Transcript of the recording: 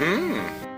Hmm.